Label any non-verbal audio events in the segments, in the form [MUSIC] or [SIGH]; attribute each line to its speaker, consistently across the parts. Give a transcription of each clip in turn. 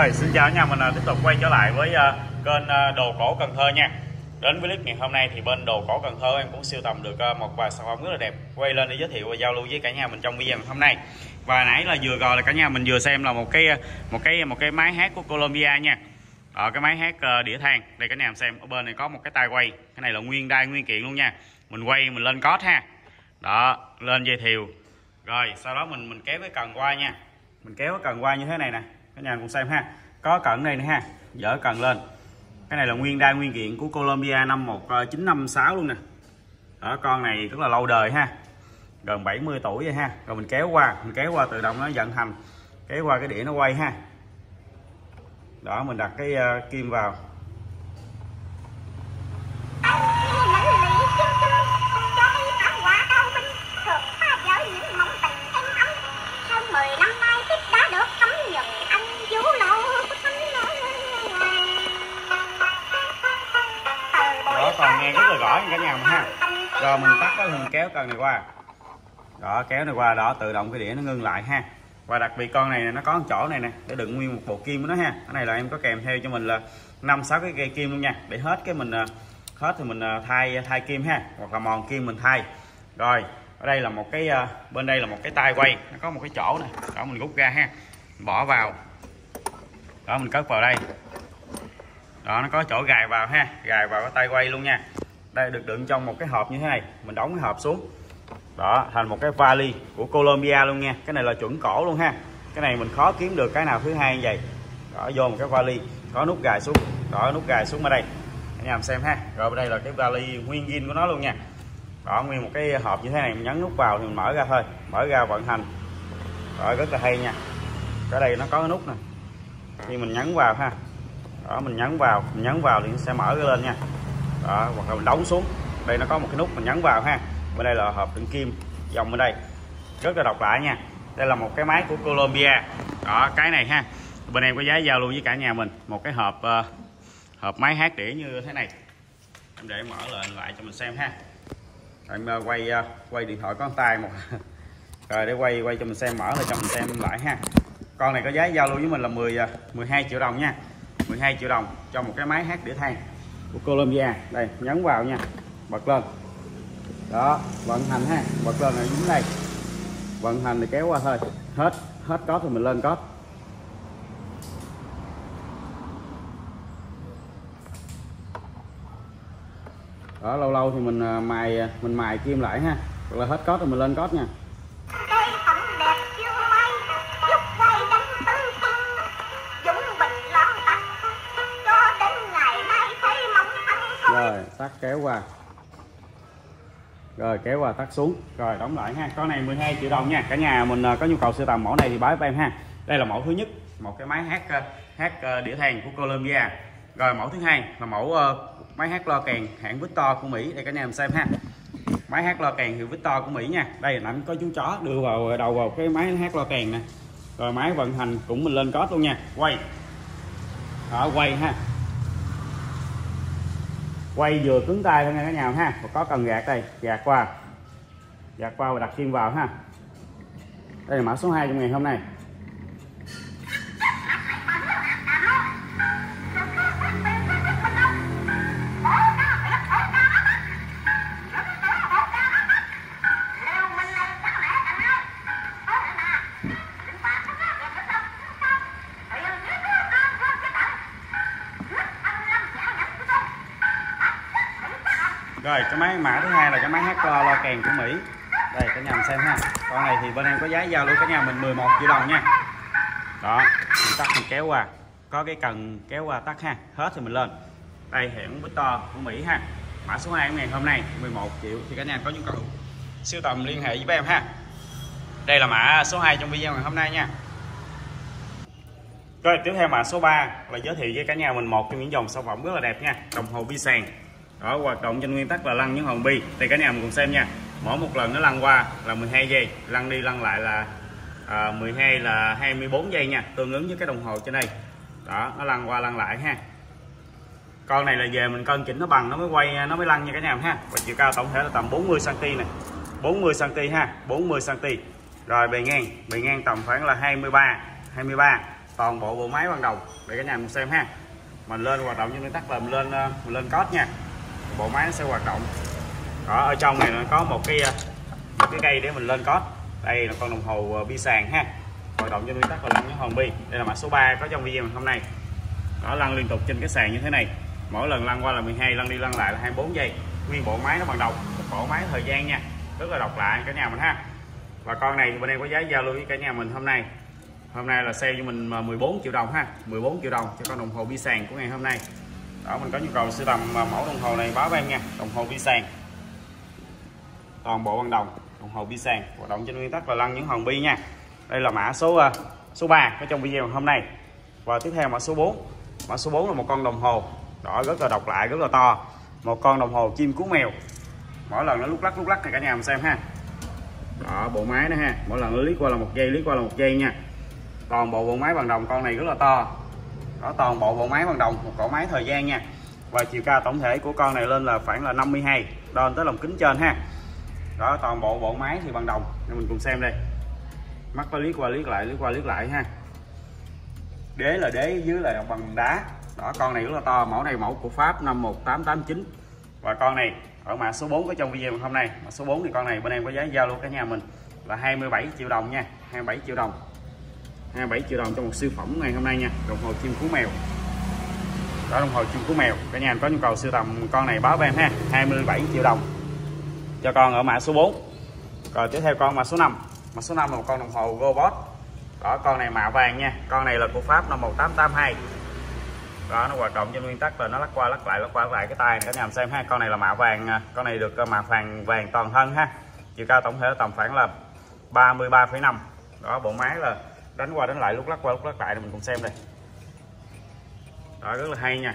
Speaker 1: Rồi, xin chào nhà mình à, tiếp tục quay trở lại với à, kênh à, đồ cổ Cần Thơ nha. Đến với clip ngày hôm nay thì bên đồ cổ Cần Thơ em cũng siêu tầm được một vài sản phẩm rất là đẹp. Quay lên để giới thiệu và giao lưu với cả nhà mình trong video ngày hôm nay. Và nãy là vừa rồi là cả nhà mình vừa xem là một cái một cái một cái máy hát của Colombia nha. Ở cái máy hát đĩa than. Đây cả nhà mình xem, ở bên này có một cái tay quay. Cái này là nguyên đai, nguyên kiện luôn nha. Mình quay, mình lên cót ha. Đó, lên dây thiều rồi, sau đó mình mình kéo cái cần qua nha. Mình kéo cái cần qua như thế này nè cả nhà cùng xem ha. Có cận đây nè ha. Dỡ cần lên. Cái này là nguyên đai nguyên kiện của Colombia năm 1956 ờ, luôn nè. Đó con này rất là lâu đời ha. Gần 70 tuổi rồi ha. Rồi mình kéo qua mình kéo qua tự động nó vận hành. Kéo qua cái đĩa nó quay ha. Đó mình đặt cái uh, kim vào. Kéo cần này qua. Đó, kéo này qua, đó, tự động cái đĩa nó ngưng lại ha. Và đặc biệt con này nó có một chỗ này nè, để đựng nguyên một bộ kim của nó ha. Cái này là em có kèm theo cho mình là năm, sáu cái cây kim luôn nha. Để hết cái mình ờ, hết thì mình ờ, thay thay kim ha. Hoặc là mòn kim mình thay. Rồi, ở đây là một cái ờ, bên đây là một cái tay quay. Nó có một cái chỗ này đó mình rút ra ha. Bỏ vào. Đó, mình cất vào đây. Đó, nó có chỗ gài vào ha. Gài vào cái tay quay luôn nha đây, được đựng trong một cái hộp như thế này. Mình đóng cái hộp xuống. Đó, thành một cái vali của Colombia luôn nha. Cái này là chuẩn cổ luôn ha. Cái này mình khó kiếm được cái nào thứ hai như vậy. Đó, vô một cái vali. Có nút gài xuống. Đó, nút gài xuống ở đây. Anh em xem ha. Rồi đây là cái vali nguyên zin của nó luôn nha. Đó, nguyên một cái hộp như thế này. Mình nhấn nút vào thì mình mở ra thôi. Mở ra vận hành. Đó, rất là hay nha. Cái đây nó có cái nút nè. Khi mình nhấn vào ha. Đó, mình nhấn vào. Mình nhấn vào thì nó sẽ mở lên nha đó hoặc là mình đóng xuống. Đây nó có một cái nút mình nhấn vào ha. Bên đây là hộp đựng kim dòng bên đây. Rất là độc lạ nha. Đây là một cái máy của Colombia đó cái này ha. Bên em có giá giao lưu với cả nhà mình. Một cái hộp uh, hộp máy hát đĩa như thế này. Em để mở lên lại cho mình xem ha. Em uh, quay uh, quay điện thoại có tay một [LAUGHS] rồi để quay quay cho mình xem mở lại cho mình xem lại ha. Con này có giá giao lưu với mình là 10 12 triệu đồng nha. 12 triệu đồng cho một cái máy hát đĩa than của Colombia. Đây, nhấn vào nha. Bật lên. Đó, vận hành ha. Bật lên là dính đây. Vận hành thì kéo qua thôi. Hết hết có thì mình lên có đó, lâu lâu thì mình à, mài à, mình mài kim lại ha. Hoặc là hết có thì mình lên cốt nha. Rồi, tắt kéo qua. Rồi, kéo qua, tắt xuống. Rồi, đóng lại ha. Con này 12 triệu đồng nha. Cả nhà mình à, có nhu cầu sưu tầm mẫu này thì báo với em ha. Đây là mẫu thứ nhất, một cái máy hát à, hát à, đĩa than của Colombia. Rồi, mẫu thứ hai là mẫu máy hát lo kèn hãng Victor của Mỹ. Đây cả nhà mình xem ha. Máy hát lo kèn hiệu Victor của Mỹ nha. Đây, là có chú chó đưa vào đầu vào cái máy hát lo kèn nè. Rồi, máy vận hành cũng mình lên có luôn nha. Quay. Đó, quay ha quay vừa cứng tay thôi nha cả nhà ha. Và có cần gạt đây, gạt qua. Gạt qua và đặt kim vào ha. Đây là mã số 2 trong ngày hôm nay. Cái máy mã thứ hai là cái máy hát lo, lo kèn của Mỹ. Đây cả nhà mình xem ha. Con này thì bên em có giá giao lưu cả nhà mình 11 triệu đồng nha. Đó mình tắt mình kéo qua. Có cái cần kéo qua tắt ha. Hết thì mình lên. Đây hẻm bích to của Mỹ ha. Mã số 2 ngày hôm nay 11 triệu. Thì cả nhà có nhu cầu siêu tầm liên hệ với em ha. Đây là mã số 2 trong video ngày hôm nay nha. Rồi tiếp theo mã số 3 là giới thiệu với cả nhà mình một trong những dòng sản phẩm rất là đẹp nha. Đồng hồ bi sàn đó hoạt động trên nguyên tắc là lăn những hòn bi. Đây cả nhà mình cùng xem nha. Mỗi một lần nó lăn qua là 12 giây lăn đi lăn lại là à, 12 là 24 giây nha. Tương ứng với cái đồng hồ trên đây. Đó nó lăn qua lăn lại ha. Con này là về mình cân chỉnh nó bằng nó mới quay nó mới lăn nha cả nhà ha. Và chiều cao tổng thể là tầm 40 cm này. 40 cm ha 40 cm rồi bề ngang bề ngang tầm khoảng là 23 23 toàn bộ bộ máy ban đầu. Để cả nhà mình xem ha. Mình lên hoạt động như nguyên tắc là mình lên ờ, mình lên code nha bộ máy nó sẽ hoạt động. Đó, ở trong này nó có một cái ờ, một cái cây để mình lên code. Đây là con đồng hồ ờ, bi sàn ha. Hoạt động trên nguyên tắc là lăn những hòn bi. Đây là mã số 3 có trong video hôm nay. Nó lăn liên tục trên cái sàn như thế này. Mỗi lần lăn qua là 12 lăn đi lăn lại là 24 giây. Nguyên bộ máy nó bằng đồng bộ máy thời gian nha. Rất là độc lạ cả nhà mình ha. Và con này thì bên em có giá giao lưu với cả nhà mình hôm nay. Hôm nay là sale cho mình ờ, 14 triệu đồng ha. 14 triệu đồng cho con đồng hồ bi sàn của ngày hôm nay đó, mình có nhu cầu sưu tầm à, mẫu đồng hồ này báo với em nha. Đồng hồ bi sàn toàn bộ bằng đồng. Đồng hồ bi sàn hoạt động trên nguyên tắc là lăn những hòn bi nha. Đây là mã số à, số 3 ở trong video hôm nay. Và tiếp theo mã số 4 mã số 4 là một con đồng hồ. Đỏ rất là độc lạ, rất là to. Một con đồng hồ chim cú mèo. Mỗi lần nó lúc lắc lúc lắc này cả nhà mình xem ha. Đó, bộ máy nữa ha. Mỗi lần nó liếc qua là một giây, liếc qua là một giây nha. Toàn bộ bộ máy bằng đồng. Con này rất là to đó, toàn bộ bộ máy bằng đồng một cỗ máy thời gian nha. Và chiều cao tổng thể của con này lên là khoảng là 52 đo tới lòng kính trên ha. Đó, toàn bộ bộ máy thì bằng đồng nên mình cùng xem đây. Mắt nó liếc qua liếc lại, liếc qua liếc lại ha. Đế là đế, dưới là bằng đá. Đó, con này rất là to, mẫu này mẫu của Pháp, năm 1889 và con này, ở mã số 4 có trong video hôm nay. Mã số 4 thì con này bên em có giá giao luôn cả nhà mình là 27 triệu đồng nha 27 triệu đồng. 27 triệu đồng cho một siêu phẩm ngày hôm nay nha. Đồng hồ chim cú mèo. Đó đồng hồ chim cú mèo. Cả nhà có nhu cầu sưu tầm con này báo với em ha. 27 triệu đồng cho con ở mã số 4 rồi tiếp theo con mã số 5 mã số 5 là một con đồng hồ robot. Đó con này mạ vàng nha. Con này là của Pháp năm 1882 đó nó hoạt động trên nguyên tắc là nó lắc qua lắc lại lắc qua lắc lại cái tay này. Cả nhà mình xem ha. Con này là mạ vàng à, con này được à, mạ vàng vàng toàn thân ha. Chiều cao tổng thể tầm khoảng là 33,5 đó bộ máy là đánh qua đánh lại lúc lắc qua lúc lắc lại thì mình cùng xem đây. Đó rất là hay nha.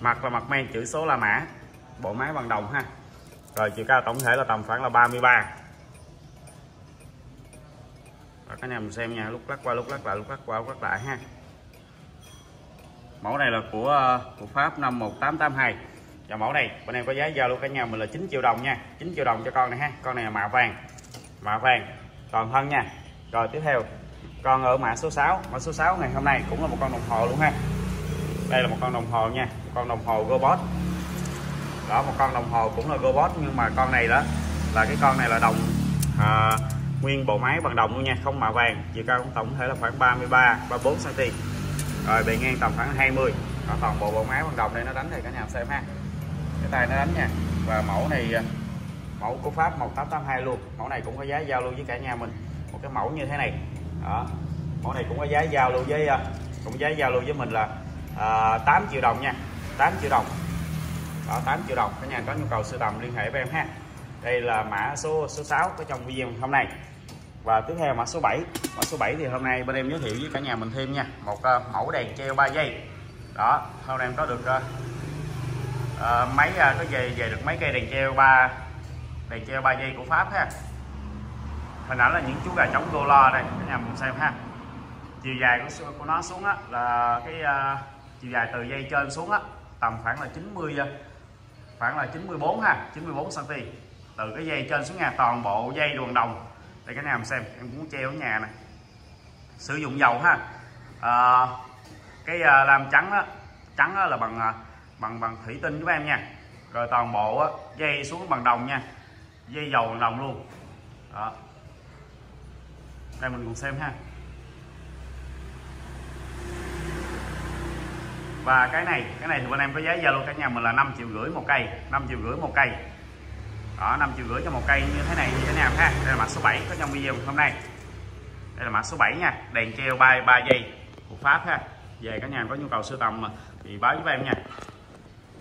Speaker 1: Mặt là mặt men chữ số là mã. Bộ máy bằng đồng ha. Rồi chiều cao tổng thể là tầm khoảng là 33 đó, Cái nhà mình xem nha lúc lắc qua lúc lắc lại lúc lắc qua lúc lắc lại ha. Mẫu này là của ờ, của Pháp năm 1882 và mẫu này bên em có giá giao luôn cả nhà mình là 9 triệu đồng nha. 9 triệu đồng cho con này ha. Con này là mạ vàng. Mạ vàng còn hơn nha. Rồi tiếp theo. Còn ở mã số 6 mã số 6 ngày hôm nay cũng là một con đồng hồ luôn ha. Đây là một con đồng hồ nha. Một con đồng hồ robot. Đó một con đồng hồ cũng là robot nhưng mà con này đó là cái con này là đồng à, nguyên bộ máy bằng đồng luôn nha không mạ vàng. Chiều cao cũng tổng thể là khoảng 33 34 cm rồi bề ngang tầm khoảng 20 đó toàn bộ bộ máy bằng đồng đây nó đánh thì cả nhà xem ha. Cái tay nó đánh nha. Và mẫu này à, mẫu của Pháp 1882 luôn. Mẫu này cũng có giá giao lưu với cả nhà mình. Một cái mẫu như thế này. Đó. Mẫu này cũng có giá giao lưu với à, cũng giá giao lưu với mình là à, 8 triệu đồng nha. 8 triệu đồng. Đó 8 triệu đồng. Cả nhà có nhu cầu sưu tầm liên hệ với em ha. Đây là mã số số 6 có trong video hôm nay. Và tiếp theo mã số 7 mã số 7 thì hôm nay bên em giới thiệu với cả nhà mình thêm nha. Một uh, mẫu đèn treo 3 giây. Đó hôm nay em có được uh, uh, máy uh, có về về được mấy cây đèn treo 3 đèn treo 3 giây của Pháp ha. Hình ảnh là những chú gà trống đô la đây cả nhà mình xem ha. Chiều dài của, của nó xuống á là cái uh, chiều dài từ dây trên xuống á tầm khoảng là 90 khoảng là 94 ha 94 cm từ cái dây trên xuống nhà toàn bộ dây đường đồng. Đây cái nào xem em cũng treo ở nhà này sử dụng dầu ha. À, cái à, làm trắng đó trắng đó là bằng à, bằng bằng thủy tinh với em nha. Rồi toàn bộ á, dây xuống bằng đồng nha dây dầu đồng luôn. Đó. Đây mình cùng xem ha. Và cái này cái này thì bên em có giá zalo cả nhà, mình là 5 triệu rưỡi một cây 5 triệu rưỡi một cây. Đó 5 triệu rưỡi cho một cây như thế này như thế nào ha? Đây là mã số 7 có trong video hôm nay. Đây là mã số 7 nha, đèn treo 3 3 giây của Pháp ha. Về cả nhà có nhu cầu sưu tầm thì báo với em nha.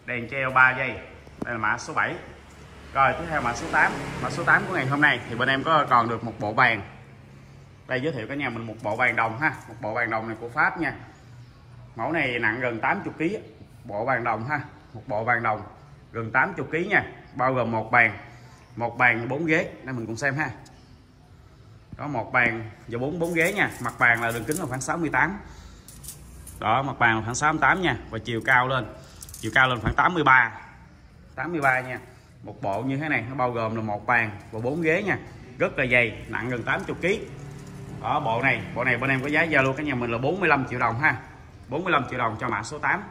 Speaker 1: Đèn treo 3 giây. Đây là mã số 7 rồi, tiếp theo mã số 8 mã số 8 của ngày hôm nay thì bên em có còn được một bộ vàng. Đây, giới thiệu cả nhà mình một bộ vàng đồng ha. Một bộ vàng đồng này của Pháp nha. Mẫu này nặng gần 80 kg bộ vàng đồng ha. Một bộ vàng đồng gần 80 kg nha. Bao gồm một bàn. Một bàn bốn ghế. Đây, mình cùng xem ha. Đó một bàn và bốn bốn ghế nha. Mặt bàn là đường kính là khoảng 68 đó, mặt bàn là khoảng 68 nha. Và chiều cao lên. Chiều cao lên khoảng 83 83 nha một bộ như thế này, nó bao gồm là một bàn và bốn ghế nha. Rất là dày, nặng gần 80 kg đó, bộ này bộ này bên em có giá giao luôn cả nhà mình là 45 triệu đồng ha. 45 triệu đồng cho mã số 8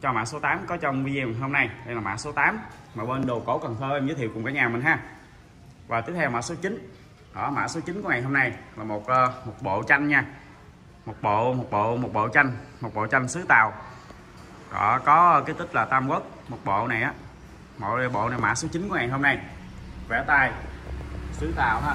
Speaker 1: cho mã số 8 có trong video hôm nay, đây là mã số 8 mà bên đồ cổ Cần Thơ em giới thiệu cùng cả nhà mình ha. Và tiếp theo mã số 9 ở mã số 9 của ngày hôm nay là một ờ, một bộ tranh nha. Một bộ một bộ một bộ tranh, một bộ tranh xứ Tàu. Đó, có cái tích là Tam Quốc. Một bộ này á bộ này, bộ này mã số 9 của ngày hôm nay. Vẽ tay. Xứ tạo ha.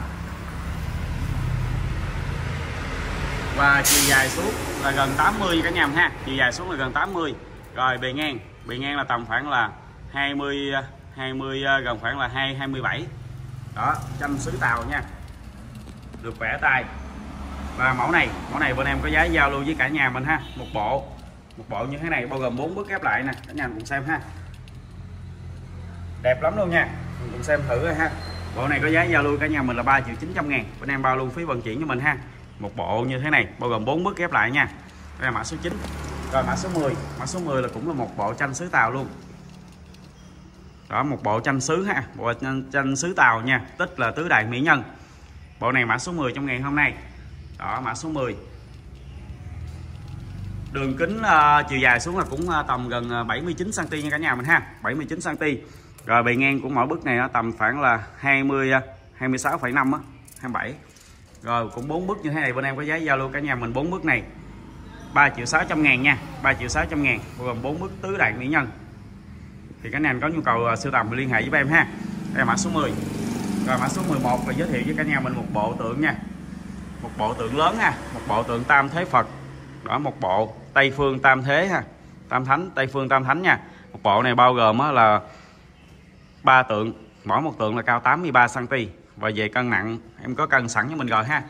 Speaker 1: Và chiều dài xuống là gần 80 cả nhà ha. Chiều dài xuống là gần 80 rồi bề ngang. Bề ngang là tầm khoảng là 20 20 gần khoảng là 2 27 đó tranh sứ tàu nha. Được vẽ tay. Và mẫu này mẫu này bên em có giá giao lưu với cả nhà mình ha. Một bộ. Một bộ như thế này bao gồm bốn bước ghép lại nè. Cả nhà cùng xem ha đẹp lắm luôn nha. Mình cùng xem thử ha. Bộ này có giá giao lưu cả nhà mình là 3 triệu 900 ngàn. Bên em bao luôn phí vận chuyển cho mình ha. Một bộ như thế này bao gồm 4 bước ghép lại nha. Đây là mã số 9 rồi mã số 10 mã số 10 là cũng là một bộ tranh sứ tàu luôn. Đó một bộ tranh sứ ha. Bộ tranh, tranh sứ tàu nha. Tích là tứ đại mỹ nhân. Bộ này mã số 10 trong ngày hôm nay. Đó mã số 10 đường kính uh, chiều dài xuống là cũng uh, tầm gần ờ, 79 cm nha cả nhà mình ha. 79 cm rồi bề ngang của mỗi bức này uh, tầm khoảng là 20 26,5 à, á 27 rồi cũng bốn bức như thế này bên em có giá giao lưu cả nhà mình bốn bức này. 3 triệu 600 ngàn nha 3 triệu 600 ngàn gồm 4 bức tứ đại mỹ nhân. Thì cả nhà có nhu cầu à, sưu tầm liên hệ với em ha. Đây là mã số 10 rồi mã số 11 là giới thiệu với cả nhà mình một bộ tượng nha. Một bộ tượng lớn ha một bộ tượng tam thế Phật. Đó một bộ Tây phương tam thế ha tam thánh Tây phương tam thánh nha. Một bộ này bao gồm là 3 tượng mỗi một tượng là cao 83 cm và về cân nặng em có cân sẵn cho mình rồi ha.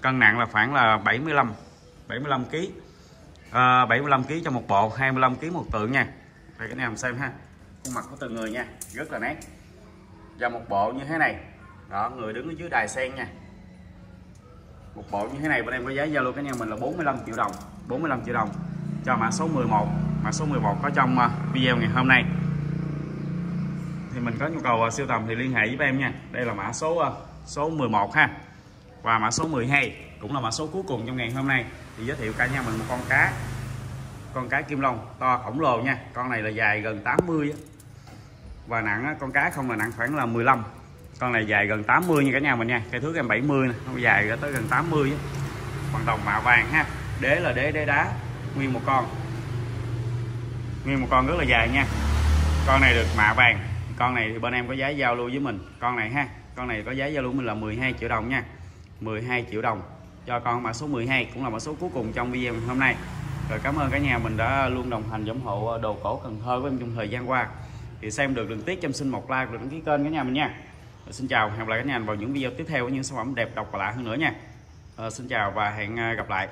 Speaker 1: Cân nặng là khoảng là 75 75 kg à, 75 kg cho một bộ 25 kg một tượng nha. Đây cái này em xem ha. Khuôn mặt của từng người nha rất là nét. Và một bộ như thế này. Đó người đứng ở dưới đài sen nha. Một bộ như thế này bên em có giá giao lưu cá nhân mình là 45 triệu đồng 45 triệu đồng cho mã số 11 mã số 11 có trong à, video ngày hôm nay thì mình có nhu cầu à, siêu tầm thì liên hệ với em nha. Đây là mã số à, số 11 ha. Và mã số 12 cũng là mã số cuối cùng trong ngày hôm nay. Thì giới thiệu cả nhà mình một con cá con cá kim long to khổng lồ nha. Con này là dài gần 80 và nặng con cá không là nặng khoảng là 15 con này dài gần 80 như cả nhà mình nha. Cây thước em 70 nè nó dài tới gần 80 bằng đồng mạ vàng ha. Đế là đế đế đá. Nguyên một con. Nguyên một con rất là dài nha. Con này được mạ vàng con này thì bên em có giá giao lưu với mình. Con này ha con này có giá giao lưu mình là 12 triệu đồng nha. 12 triệu đồng. Cho con mã số 12 cũng là mã số cuối cùng trong video hôm nay. Rồi cảm ơn cả nhà mình đã luôn đồng hành ủng hộ đồ cổ Cần Thơ với em trong thời gian qua. Thì xem được đừng tiếc cho em xin một like và đăng ký kênh cả nhà mình nha. Rồi, xin chào hẹn gặp lại cả nhà vào những video tiếp theo với những sản phẩm đẹp độc và lạ hơn nữa nha. Rồi xin chào và hẹn ờ, gặp lại.